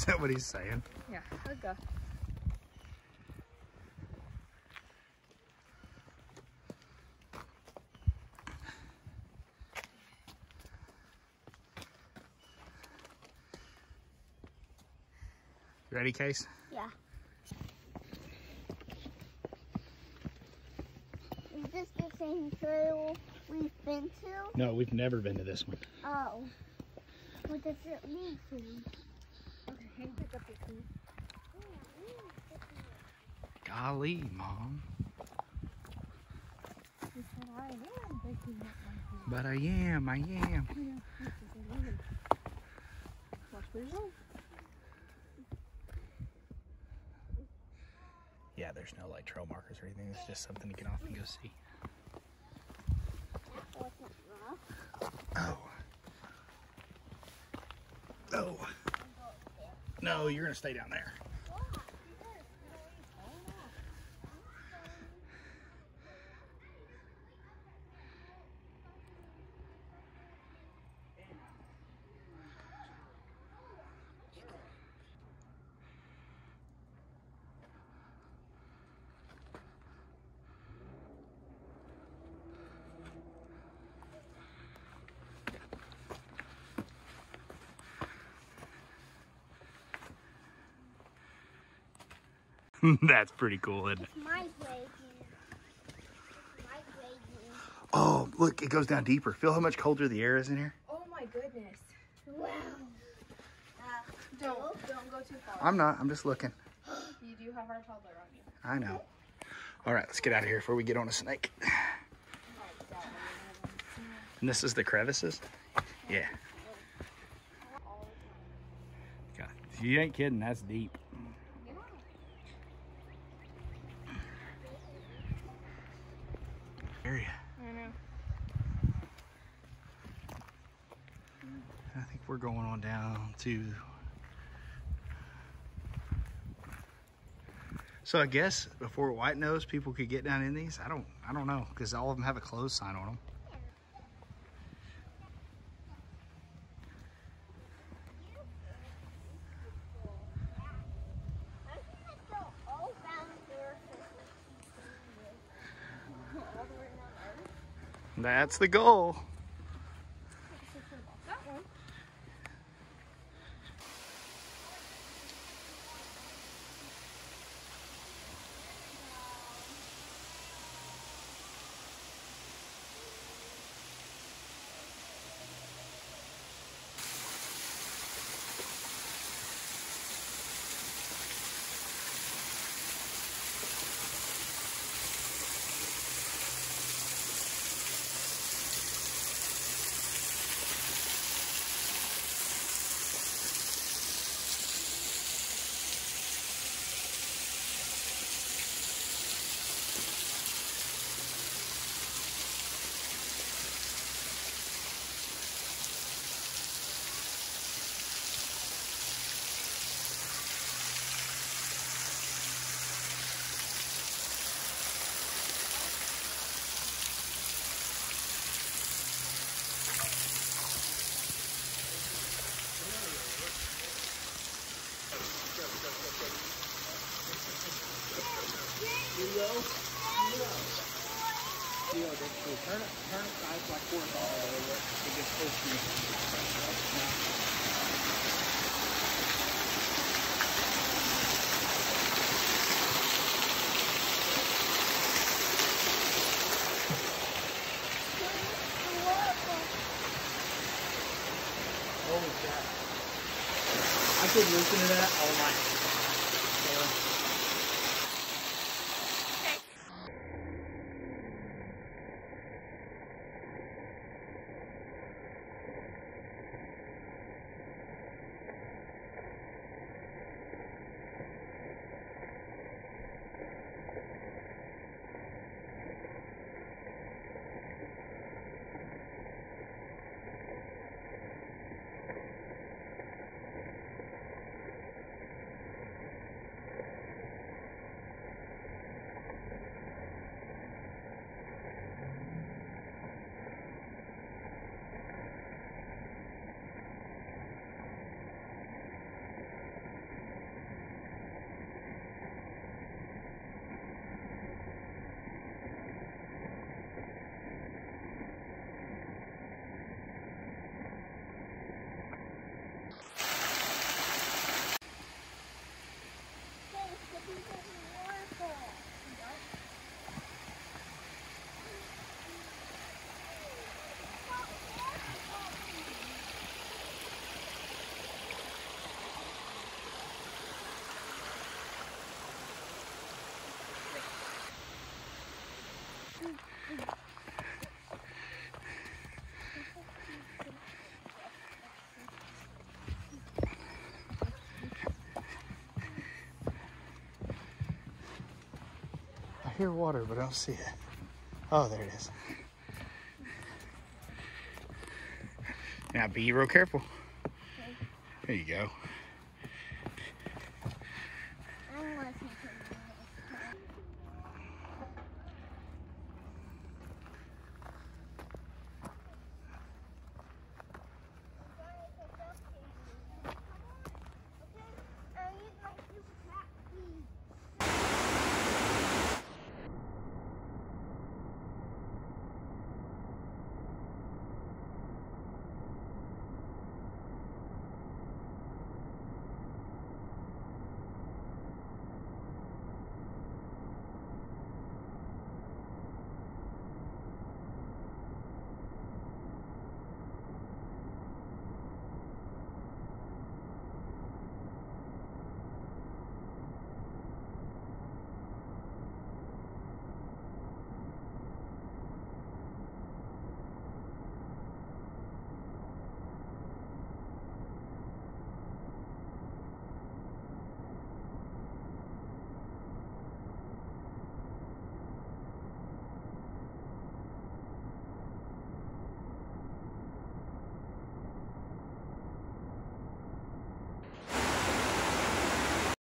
Is that what he's saying? Yeah, let's go. You ready, Case? Yeah. Is this the same trail we've been to? No, we've never been to this one. Oh. What does it lead to? Golly, Mom. But I am, I am. Yeah, there's no like trail markers or anything. It's just something to get off and go see. Oh. Oh. No, you're gonna stay down there. That's pretty cool, isn't it? It's my grading. My. Oh, look, it goes down deeper. Feel how much colder the air is in here? Oh my goodness. Wow. Uh, Don't, don't go too far. I'm not. I'm just looking. You do have our toddler on you. I know. All right, let's get out of here before we get on a snake. And this is the crevices? Yeah. God, you ain't kidding. That's deep. Area. I know. I think we're going on down to. So I guess before White Nose, people could get down in these. I don't. I don't know because all of them have a closed sign on them. I think let's go all down there to all the way down there. That's the goal. Turn it, turn it sides like horizontal. It gets close to crap. I could listen to that all night. Hear water, but I don't see it. Oh, there it is. Now be real careful. There you go.